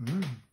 Mm.